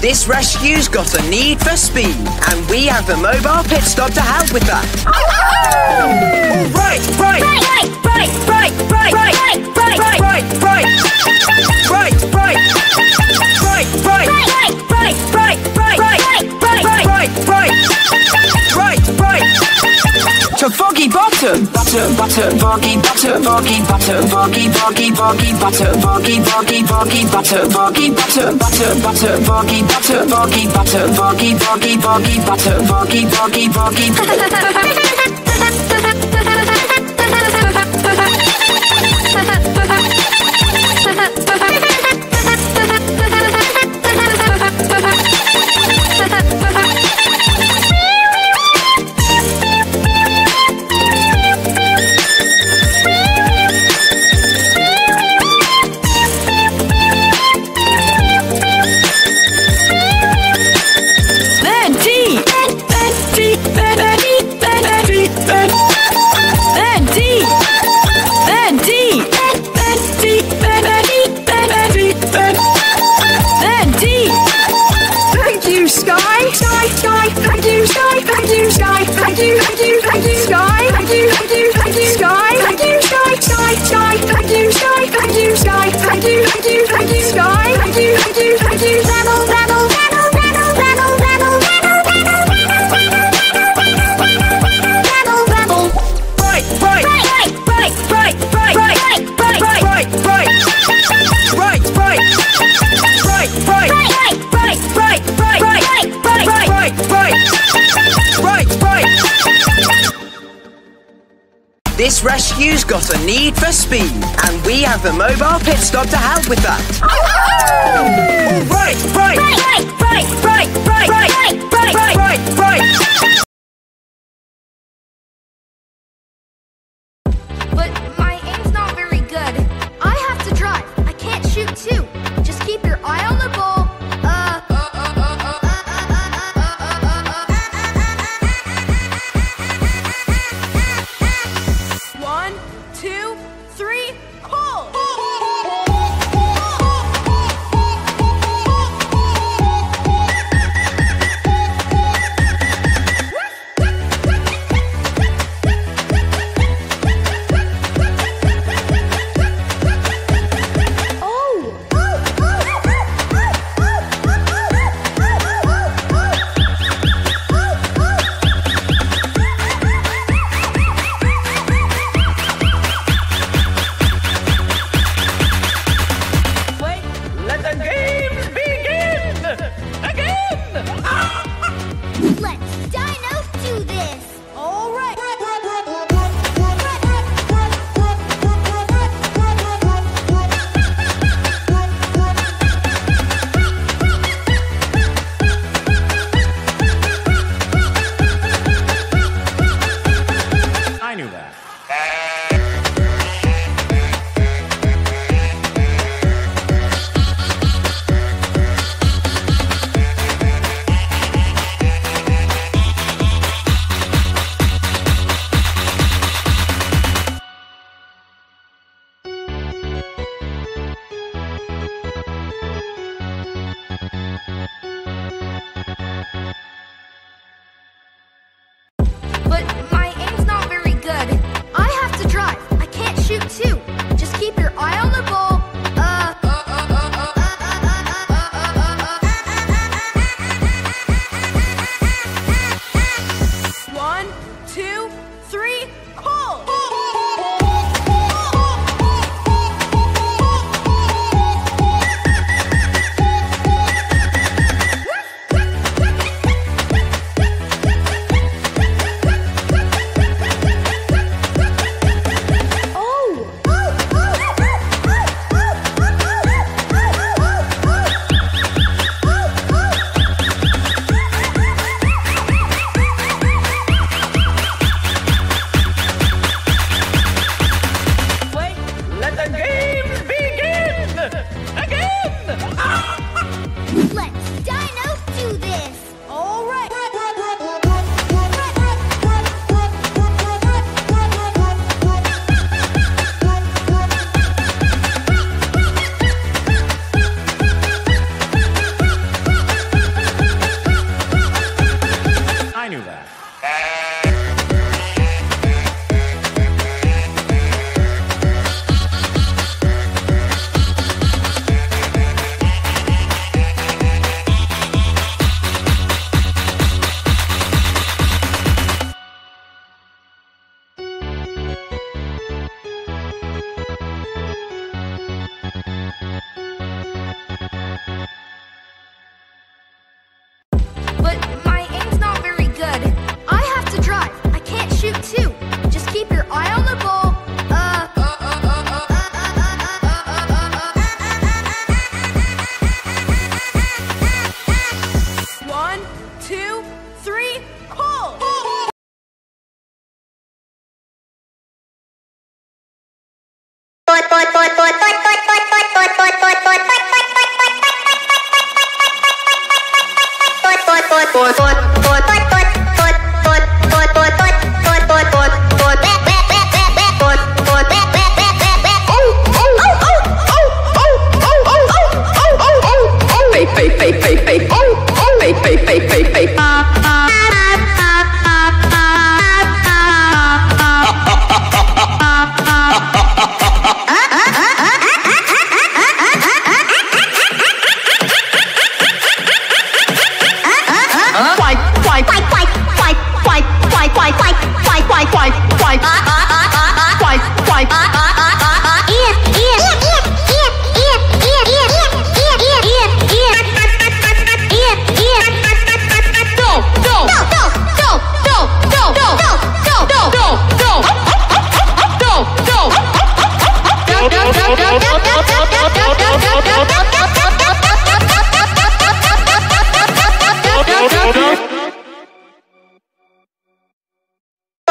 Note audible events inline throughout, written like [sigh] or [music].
This rescue's got a need for speed, and we have the mobile pit stop to help with that. All right, right, Right, right, right, right, right, right, right, right, right, right, right, right, right, right, right, right, right, right, right, right, to foggy bottom. Bottom, bottom, foggy bottom, foggy bottom, foggy, foggy, foggy bottom, foggy, foggy, foggy bottom, foggy bottom, bottom, bottom, foggy bottom, foggy bottom, foggy, foggy, foggy bottom, foggy, foggy, foggy. [laughs] This rescue's got a need for speed, and we have the mobile pit stop to help with that. Right, Right! Right! Right! Right! Right! Right! Right! right, right. foot, foot, foot, foot.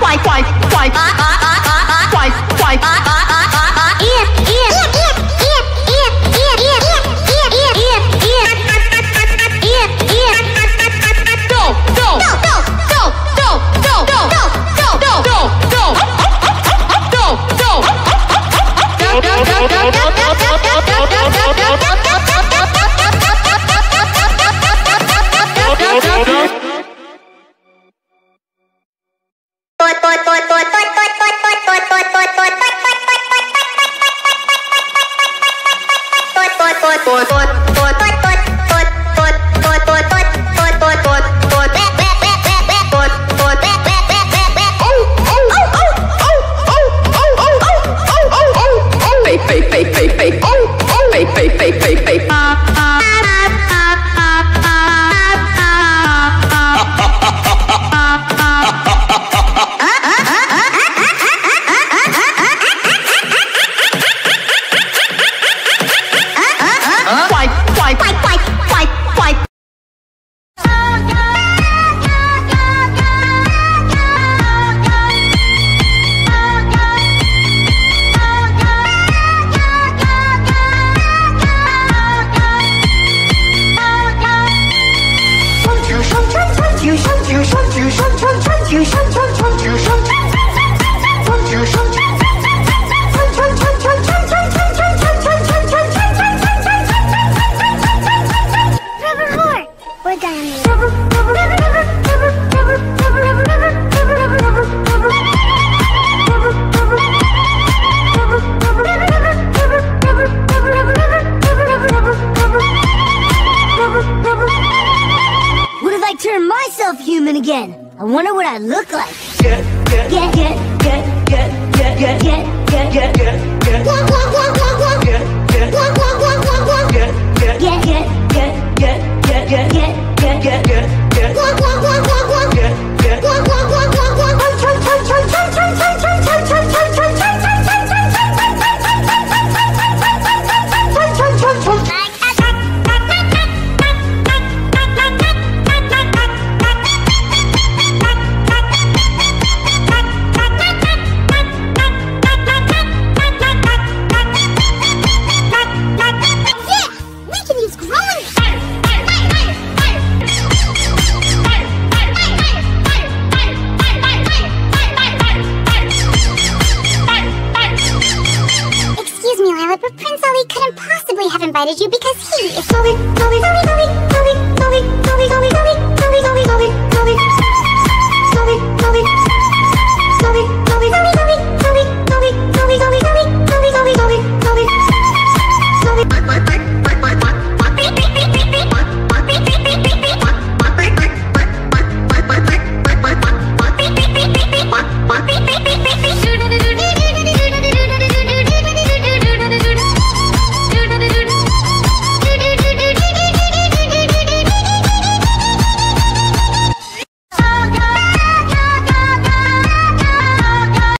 quay quay quay quay. you Look like? Banner Prince Ali couldn't possibly have invited you because he is solid,